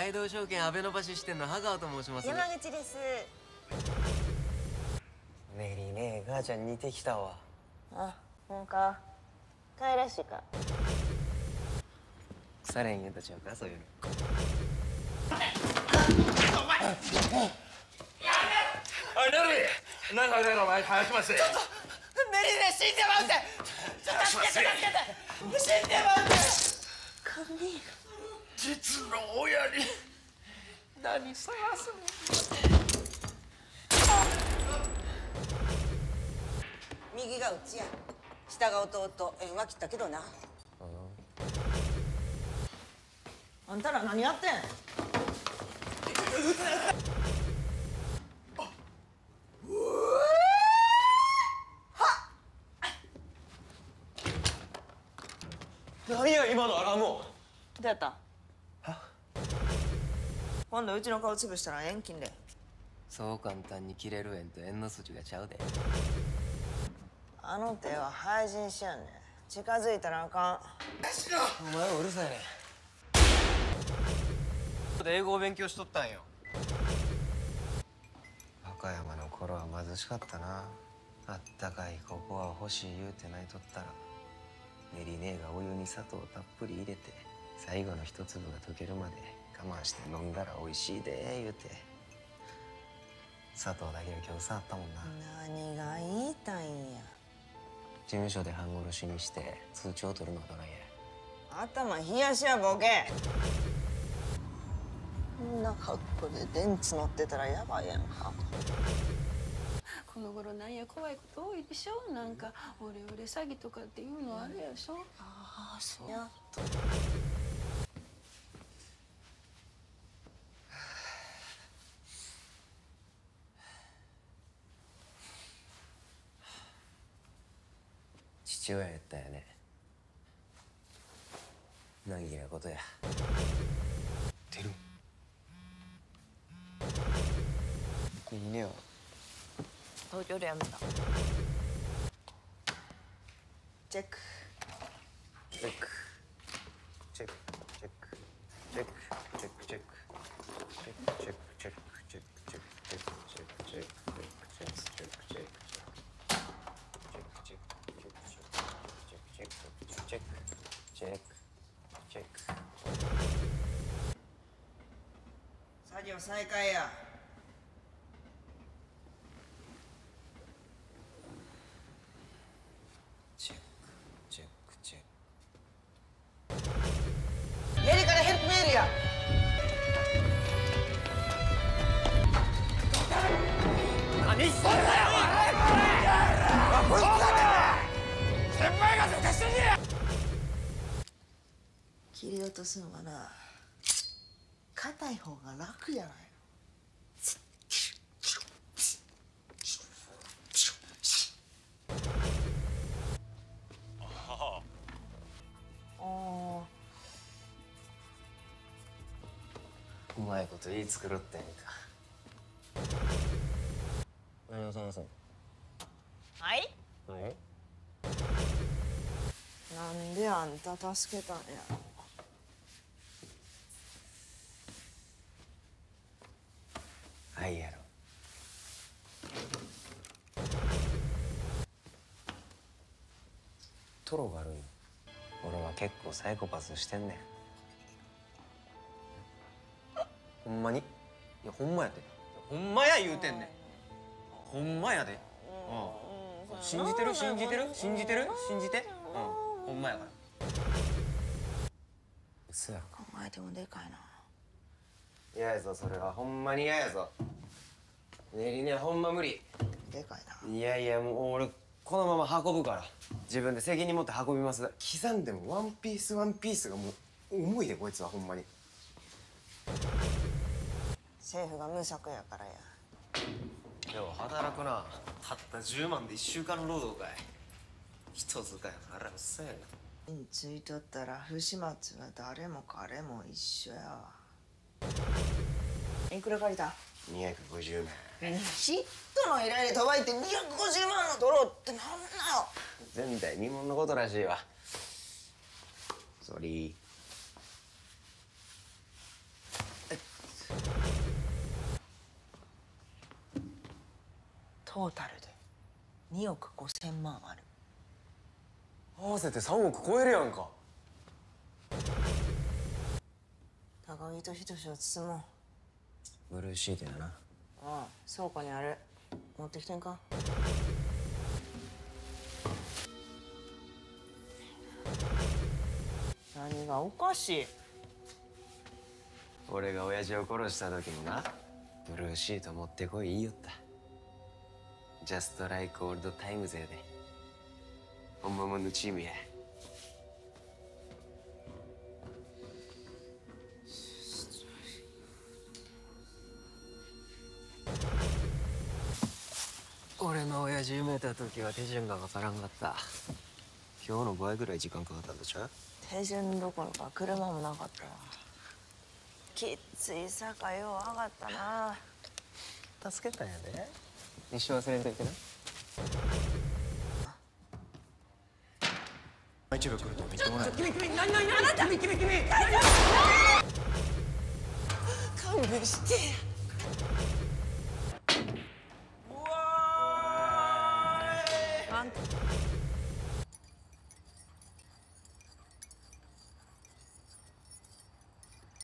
大道証券阿部の橋支店の羽川と申します。山口です。メリーね母ちゃん似てきたわ。あなんか。帰らしいか。腐れん言うとちゃうかそういうの。お前やめなるなんかねお前。早くませちょっとメリーね死んでまうてちょっと助けて助けて死んでまうてに実の親に何探すの？右がうちや下が弟。縁は切ったけどな。あんたら何やってん？何や今のアラームどうやった？は今度うちの顔潰したら遠近で。そう簡単に切れる縁と縁の筋がちゃうで。あの手は廃人しやんね。近づいたらあかん。お前はうるさいね。英語を勉強しとったんよ。和歌山の頃は貧しかったな。あったかいここは欲しい言うて泣いとったら。練りねえがお湯に砂糖たっぷり入れて。最後の一粒が溶けるまで我慢して飲んだら美味しいで言うて。砂糖だけの今日触ったもんな。何が言いたいんや。事務所で半殺しにして通帳取るのはどないや。頭冷やしやボケ。こんな格好で電池乗ってたらやばいやんか。この頃なんや怖いこと多いでしょ。なんかオレオレ詐欺とかっていうのあるやしょ。ああそう。やっと。親やったよね。何儀なことや。てる。いいねよ東京でやめたチェック。チェック。チェック。チェック。チェック。作業再開や。チェックチェックチェッメリからヘルプメールや。何しとんだよお前先輩がどうかしてんねや。切り落とすんはな硬い方が楽やないの。うまいこと言い繕ってんか。何を探すの？はい？はい？なんであんた助けたんや愛やろトロがあるんよ俺は結構サイコパスしてんねん。ほんまに？いやほんまやで。ほんまや言うてんねん。ほんまやで。うん。信じてる？信じてる？信じてる？信じて？うん。ほんまやから。嘘やろ考えてもでかいな。嫌やぞそれは。ほんまに嫌やぞねりねほんま無理。でかいな。いやいやもう俺このまま運ぶから。自分で責任持って運びます。刻んでもワンピースワンピースがもう重いでこいつはほんまに。政府が無策やからや。よう働くな。たった10万で1週間労働かい。人使いあらうっさやな。についとったら不始末は誰も彼も一緒や。わいくら借りた？250万。嫉妬の依頼でとばいて250万の取ろうってなんなよ。前代未聞のことらしいわ。ソリトータルで2億5千万ある。合わせて3億超えるやんか。高木と仁を包もう。ブルーシートやな。ああ倉庫にある。持ってきてんか？何がおかしい？俺が親父を殺した時もなブルーシート持ってこい言いよった。 Just like old times やで本物のチームや俺の親父埋めた時は手順がわからんかった。今日の倍ぐらい時間かかったんでしょ手順どころか車もなかったわきっつい坂よう上がったな。助けたんやで。一生忘れんといてな。一部来るとみっともない。君君何何あなた君君君勘弁して